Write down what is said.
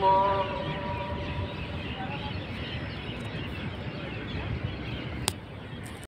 long